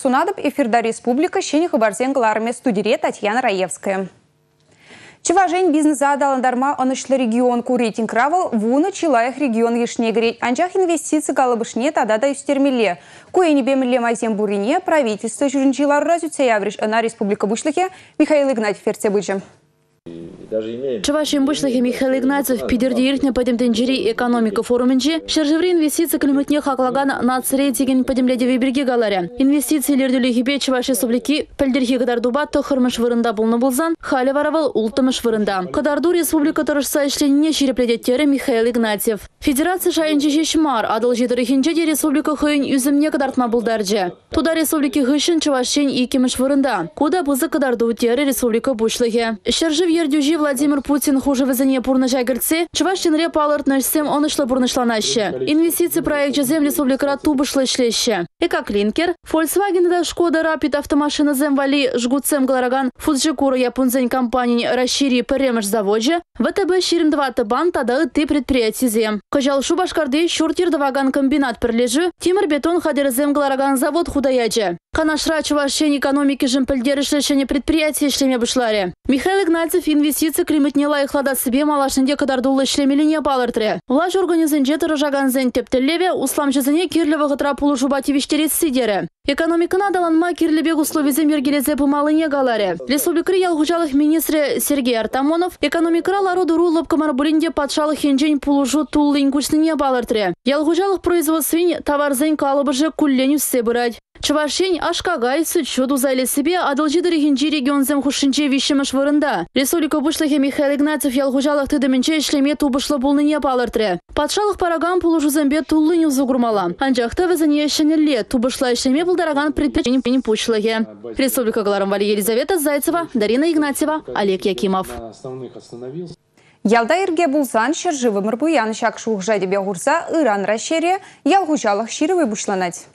Сунадып эфирда республика шені хабарзен армия студире Татьяна Раевская. Чеважень бизнес адаландарма онышлы регион курейтинг равыл вуны чилаях регион ешнегре. Анчах инвестиции галабышне тадада үстермеле. Куэни бемле майзем бурине правительство жүрінчилар разюце явриш на республика бушлыхе Михаил Игнатьев Ферцебычем Чувашин Бушлахи Михаил Игнатьев пидерди иртне подемтенджери экономика форумынче, шержеври инвестиции климатне хаклаган нацре теген подемледе виберге галаре. Инвестиции лердюлі хипе Чуваши сублики пәлдерхи кадарduба тохырмыш вырында болны болзан, халі варавал ултымыш вырында. Кадарду республика тұрышса ішленіне шерепледеттері Михаил Игнатьев. Федерация шайынче шешмар, адыл жетіріхінче де республика хыйын үзімне кадартма болдаржы. Туда республики хышын Чувашин икемыш вырында. Куда бызы кадарду тері республика Бушлахи. Шержев ердюжи Владимир Путин хуже везение пурна жагерцы, чувашчин реп алырт нәшсем онышлы бурнышланаще. Инвестиции проект жезем республикара тубышлы шлеще. Эка клинкер, Volkswagen да Шкода Рапид автомашина земвали жгутсем галараган Фуджикура японзень компании расшири перемыш заводе, ВТБ ширим два табан тада ты предприятий зем. Кожал шубашкарды шуртир даваган комбинат прилежи, тимир бетон хадерзем галараган завод худаяджи. Канашра чувашен экономики жим пельдерышлешене предприятия шлеме бушларе. Михаил Игнатьев инвестиции Полиция климатне лайықлада себе малашынде кадардулы шлемеліне балыртыры. Влаж организен жетірі жағанзен тептелеве, услам жезіне кирлеві ғытра пулы жубати виштерет сидері. Экономикана даланма кирлебек условизе мергелезе пымалыне галаре. Республикры ялғужалық министрі Сергей Артамонов экономикра лару дуру лопкамар булинде патшалық хенжен пулужу туллын күшніне балыртыры. Ялғужалық производствен товарзен калыбыжы күллен үссе бұрад. Чувашень Ашкагай сычуду зайле себе адылжы дырыхинчи регионзем хушинче вишемыш вырында. Республика бушлыхе Михаил Игнатьев ялгужалых тыдымынче ишлеме тубышлы булныне палыртыры. Патшалық параган пулужузембе туллын юзу гурмала. Анжақта візіне шенелле тубышла ишлеме Дороган предпочтение пучлыги. Республика Галарамвали Елизавета Зайцева, Дарина Игнатьева, Олег Якимов. Ялда ирге булсан шыр живымыр буян шакшуғ жадебе ғурса Иран расшере, ялғучалық ширывы бушланать.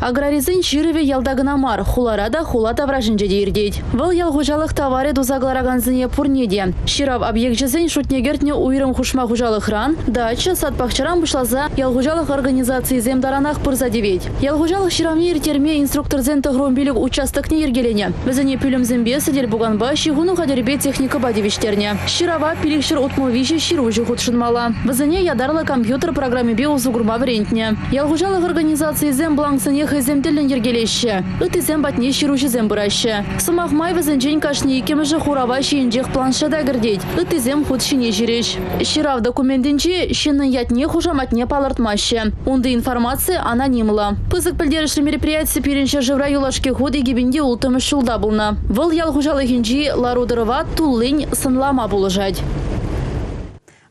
Аграризын ширыве ялдагына мар, хуларада хула тавражынче дейірдейд. Выл ялғужалық товары дузаглараганзыне пурнеде. Ширав объект жезін шутнегертне уйрым хушма хужалық ран, дача сатпақчаран бұшлаза ялғужалық организации земдаранақ пырза девейд. Ялғужалық ширавне ертерме инструктор зен тығром участок не ергелене. Візіне пүлім зімбе сідел бұғанба шигуну қадербе техника бадевиштерне. Ширава пилікшір утмовиші ширужы худшынмала. Візіне ядарлы компьютер программе бе узугурма врентне. Ялғужалық организации зем бланксыне хыземтелін ергелеші. Үтізем батне ширужызем бұрашы. Сымақ май візінжен кашни екеміжі хурава шиінжех планшада гірдейд. Үтізем худ шине жиреш. Ширав документінче шинын ятне хужаматне палыртмашы. Онды информация анонимла. Пызык пілдеріші мероприятие перенші живра юлашке худ егебінде ултымыш шулда бұлна. Выл ял хужалығынжи ларудырыва туллын сынлама бұлыжад.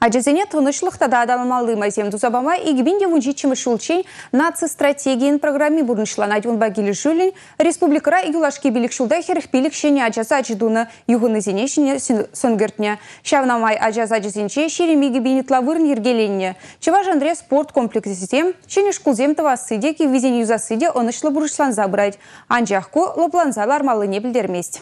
Аджазене тынышлықта да адалмалы мазем тузабама игбинде вунжичимы шулчень наци стратегиин программе бурнышланать вун багили жулин республикара юлашки билик шулда херх билик шене аджаза аджидуна югыны зене шене сонгертне. Шавнамай аджаза аджазенче шеремиги гибинит лавырн ергеленне. Чеваж Андре спорт комплекс систем шене шкулзем тавасыде ки визен юзасыде онышлы бурышлан забрать. Анжахку лопланзалар малыне білдерместь.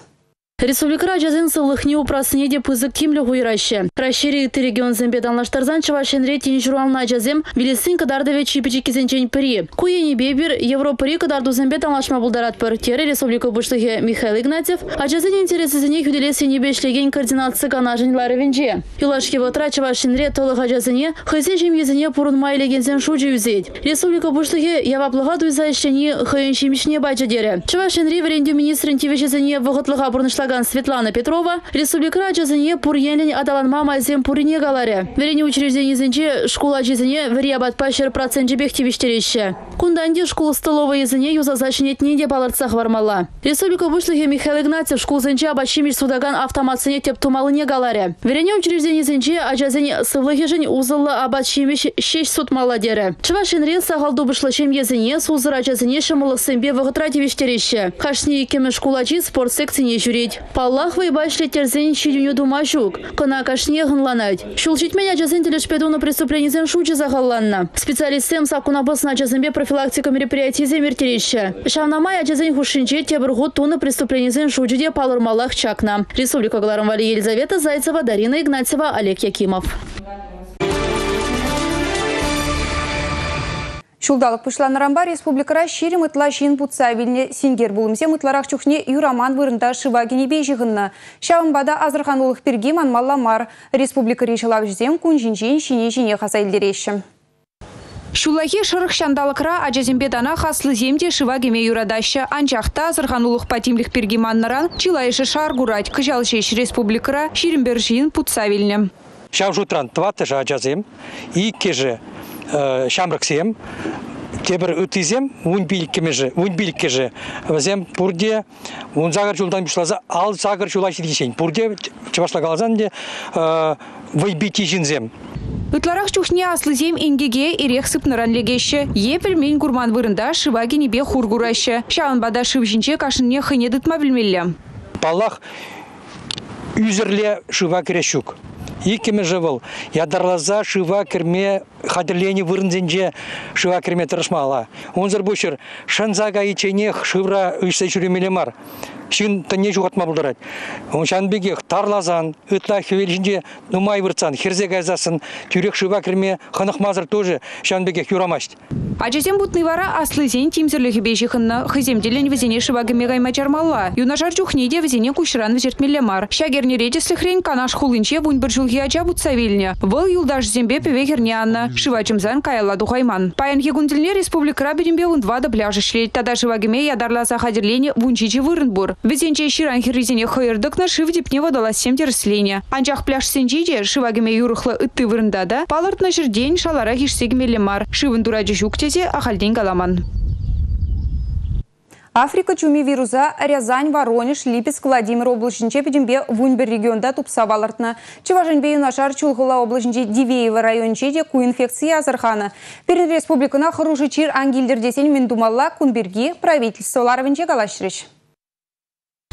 Республика жазын сылықны упрасыне де пызык кимлі ғуйрашы. Рашири регион зімбе данлаштарзан чавашен ретин журнална жазым вилесин кадардыве чипичи кизенчен пири. Куени бебір Европари кадарду зімбе данлашма бұлдарат пір. Тері Республика бұшлығы Михаил Игнатьев, а жазын интересізіне хүделесі небешлеген координация канажынлары венже. Юлашки ватра чавашен рет толыға жазыне, хызен жемезіне пұрынма елегензен шуджи үзет. Республика бұшлығы яваплыға дуйза ішчені хыйын шемішне бача дері. Чавашен ревренду министрін тевешезіне вғытлыға бұрнышлар Саган Светлана Петрова, республика жазыне пурьенлен адаланма майзем пурине галаре. Верене учреждение зенче школа жазыне вериабат пащер процент жебех тивиштереще. Кунданде школа столовой языне юзазачынет неде балырцах вармала. Республика вышлыхе Михаил Игнатьев школ зенче абачимиш судаган автоматсыне теп тумалыне галаре. Верене учреждение зенче ажазыне сывлыхе жын узылы абачимиш шеш суд маладере. Чывашин рен сағалду бұшлышем езіне сэмбе. Хашни спорт секцияне жүреть. Паллах вайбашле терзен шилюню думашук. Кына кашне гынланать. Шулчить меня жазын телешпедуну преступленизен шучи загалланна. Специалистем сакуна басна жазынбе профилактика мероприятий земертереща. Шавнамай ажазын хушинче тебіргу туны преступленизен шучиде палырмалах чакна. Республика Галарамвали Елизавета Зайцева, Дарина Игнатьева, Олег Якимов. Шулдалық пышланырамба республикара ширим ытла жин путса вилне сингер булымсе мытларақ чухне юраман вырында шыва генебе жығынны. Шавынбада азырхан улық перге манмалламар. Республика решылав жзем күн жинжен шине жине хасайлдереші. Шулахи шырық шандалықра ажазембе дана хаслы земде шыва юрадаща. Анчақта азырхан улық патимлік перге маннаран чилайшы шар гурать кыжал жеш республикара ширимбер жин путса вилне. Шав жутран тваты же ажазем, и кеже шамрыксем, тебір өтізем, ун биліккемеже, ун биліккеже. Вазем пурде, ун загар жулдан бишлаза, ал загар жулайшы дешен. Пурде, чевашла галазан де, вайбити жинзем. Ытларах чухне аслызем ингеге ирех сыпныран легеще. Епел мен гурман вырында шываги небе хургураще. Шаан бада шыв жинче кашынне хыне дытма білмелі. Паллах үзірле шыва керешук. Икеме жывыл. Ядарлаза шыва керме хадірлені вырынзенже шыва керме тырышмала. Онзыр бұшыр шанзага иченех шывра үшсе жүремелемар. Шын тәне жуғатма бұлдырат. Оншан бегех тарлазан, ытла хевелжінде нумай вырцан, херзе гайзасын, тюрек шыва керме ханық мазыр тоже шан бегех юрамашт. Бутны вара аслызен тимзірлігі бежіхынны. Хыземделен візене шывагыме гайма жармалла. Юнажар чухнеде візене кушыран візертмелі мар. Шагерне редесліхрен канаш хулынче вунь бір жылғы ача бутса вилне. Выл юлдаш зембе певегерне анна. Шывачымзан каялла духайман. Паян хегунділне республика бедембе вундвада пляжы шлет. Тада шывагыме ядарласа хадерлене вунчичи вырын бур. Візенче ширан херезене хойырдық на шыв депне водалас сем терслене. Анчах пляж сенчиде шывагыме юрыхлы ытты вырындада. Палыртна жерден шалара хишсегмелі мар. Шывын дурачы жүктезе ахальден галаман. Африка чуми вируза Рязань, Воронеж, Липецк, Владимир облачынче педембе Вуньбер регионда тупса валартна. Чувашенбе юнашар чулгыла облачынче Дивеева районче де ку инфекция азырхана. Перед республикана хыружы чир ангелдер десен мендумалла кунберги правительстволарвинче галашрыш.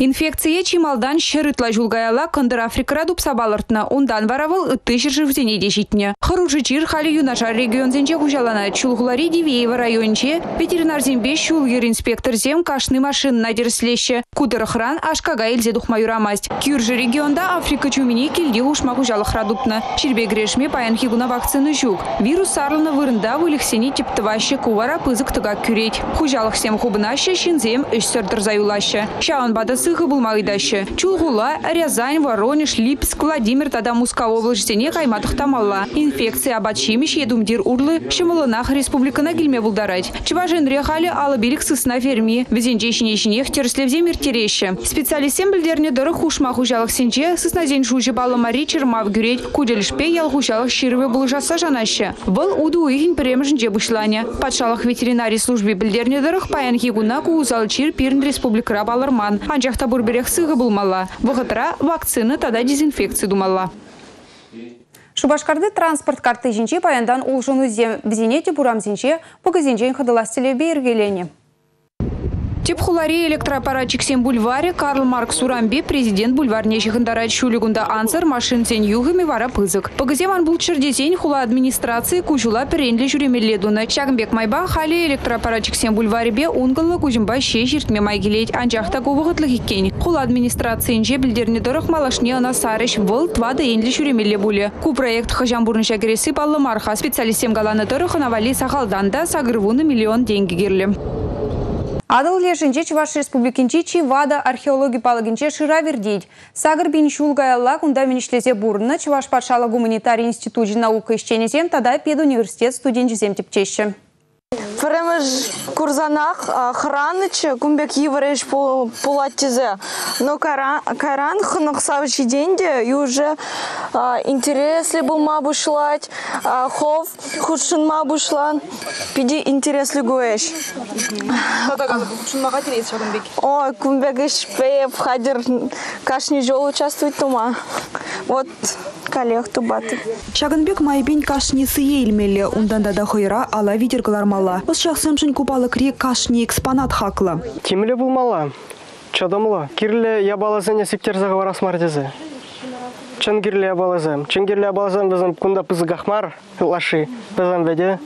Инфекция чималдан шырытла жулгаяла кындыр Африкара дупсабалыртна. Ундан варавыл ытты жыржывзене дешитне. Хыружы чир хали юнашар регионзенче хужалана. Чулгулари Дивеева районче ветеринар зембе шулгер инспектор зем кашны машин надерслеще. Кудыр хран ашкага илзе духма юрамасть. Кюржы регионда Африка чумини килде ушма хужалы храдупна. Ширбе грешме паян хигуна вакцины жук. Вирус сарлана вырында вылихсени типтываще кувара пызык тыгак кюреть. Хужалық сем хубынаще шинзем үш сөрдір заюлаще. Шаун бада сыхы булмайдаще. Чулгула, Рязань, Воронеж, Липск, Владимир тада Муска областене кайматых тамалла. Инфекция абачимиш едумдир урлы шымылынах республикана келме булдарать. Чыважен рехали алы билік сысына ферми. Везенче шинех терслевзе миртереще. Специалистен білдерне дыры хушма хужалық сенче сысназен шужы балы мари чермав гюреть. Куделішпе ял хужалық ширвы булжаса жанаще. Был уду ихин премжінже бұшлане. Патшалық ветеринарий службе білдерне дырых паян хигуна куузал чир пирн республикара балырман. Анжақта бурберех сығы булмалла. Вғытыра вакцины тада дезинфекция думалла. Шубашкарды транспорт карты жинче паяндан улжыну бізенеті бурам зинче, бұгызенжен қыдыластыле бергелене. Тепхулари электроаппаратчик сен бульваре Карл Марк Сурамби президент бульварне жихындарат шулигунда ансыр машин сен югыми вара пызык. Пагаземан бұл чердесен хула администрации кужула перенле жүремеледуна. Шагымбек майба хали электроаппаратчик сен бульваре бе унгылы кужымба ше жиртме майгелет анжақта говығытлық еккен. Хула администрациян же білдерне дұрық малашне ана сарыш выл твады енле жүремеле буле. Ку проект хажам бурныша кересі баллы марха специалистем галаны дұрық навали сахалданда сагырвуны миллион деньги герлі. Адыл лешінче Чуваш республикинче Чивада археологи палыгинче шыра вердейд. Сагыр бин шулгаялла кунда минишлезе бурны Чуваш патшалы гуманитарий институт наука ишченезем тада педуниверситет студенчезем тепчеще. Фремеш курзанах хранычы кумбек еврейш пулатизе. Но каран хынық савши денде и уже интересли булма бушлать, хов худшынма бушлан. Пиди интересли гуэш. Ой, кумбек иш пеев хадер кашни жол участвует тума. Вот коллег тубаты. Шагынбек майбин кашнысы елмелі, унданда да хойра ала видергалармала. Осы шақсымшын купалы кри кашни экспонат хақлы. Темілі бұлмала, чадымлы. Кирлі ябалазыне септер. Чын кирлі ябалазым. Чын кирлі ябалазым бізім күнда пызы гахмар лаши. Бізім веде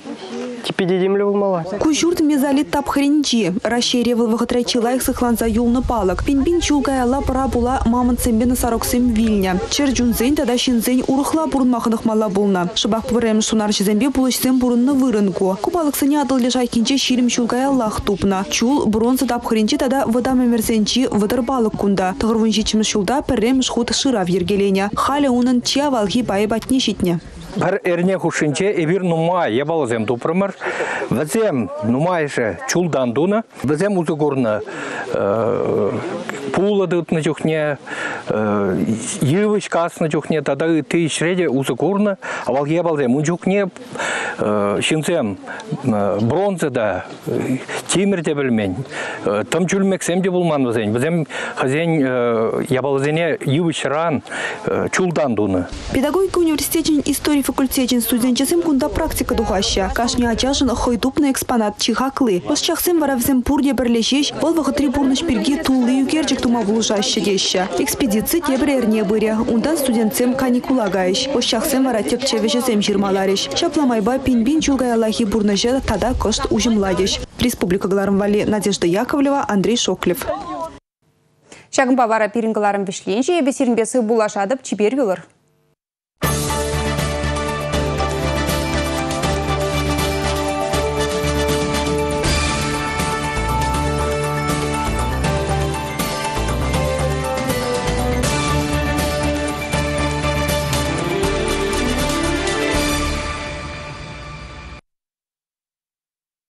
Велосипеде демле булмала. Кужурт мезалит тапхринчи. Ращере вылвахатрайчи лайк сыхланса юлны палык. Пинбин чулгаяла пара була мамын цембе сароксем вильня. Черджунзень тада шинзень урыхла бурынмахынық мала булна. Шыбақ пүрем сунар жезембе булышсем бурынны вырынку. Купалык сыне атыл лежай кинче ширим чулгаялах тупна. Чул бронза тапхринчи тада вода мемерсенчи выдыр балык кунда. Тығырвын жичіміш шулда піррем шхут шырав ергелене. Халя унын чия валхи байы батне. Бір әрне хушинче эбир нума ябалызем тупрымыр. Візем нумайшы чулдандуна. Візем узугурны пула дытны чухне, йывыч касны чухне, тада ты шреде узугурны. Авал ябалзем унчухне шинзем бронза да тимір де білмен. Тым чүлмексем де булман візен. Візем хазен ябалзене йывыч ран чулдандуны. Педагогика университетин истории факультетин студентчесем кунда практика духаща. Кашни ачашын хойдупны экспонат чихаклы. Пасчахсем варавзем пурде бірлешеш, бол вахытри бурныш пирги тулы юкерчик тума булышаща деща. Экспедиции тебрерне быре, ундан студентсем каникула гайш. Пасчахсем вара тепчевешесем жирмалариш. Шапламайба пинбин чулгаялахи бурныжа тада кошт ужимладиш. Республика Глармвали Надежда Яковлева, Андрей Шоклев. Шагын бавара пирингаларым вишленже, бесерінбесі булашадып чибер.